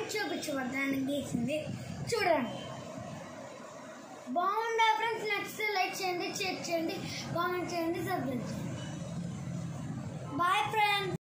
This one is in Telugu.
డ్రాయింగ్ చూపించబడ్డాను గీసింది. చూడండి. బాగుందా ఫ్రెండ్స్ నచ్చితే లైక్ చేయండి షేర్ చేయండి కామెంట్ చేయండి సబ్స్క్రైబ్ చేయండి.